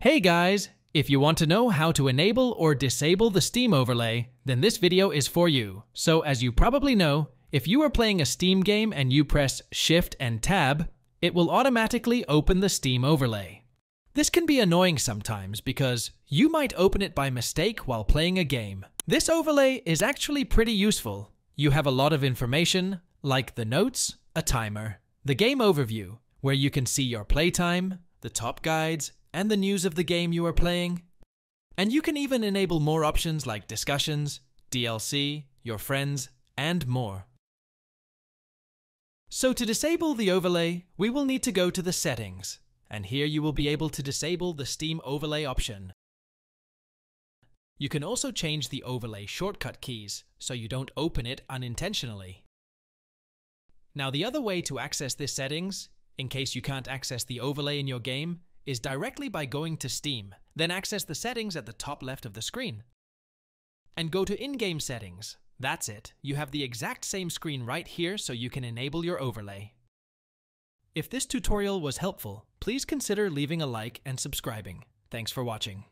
Hey guys! If you want to know how to enable or disable the Steam overlay, then this video is for you. So as you probably know, if you are playing a Steam game and you press Shift and Tab, it will automatically open the Steam overlay. This can be annoying sometimes because you might open it by mistake while playing a game. This overlay is actually pretty useful. You have a lot of information, like the notes, a timer, the game overview, where you can see your playtime, the top guides, and the news of the game you are playing. And you can even enable more options like discussions, DLC, your friends, and more. So to disable the overlay, we will need to go to the settings, and here you will be able to disable the Steam overlay option. You can also change the overlay shortcut keys, so you don't open it unintentionally. Now the other way to access this settings, in case you can't access the overlay in your game, is directly by going to Steam, then access the settings at the top left of the screen. And go to in-game settings. That's it. You have the exact same screen right here so you can enable your overlay. If this tutorial was helpful, please consider leaving a like and subscribing. Thanks for watching.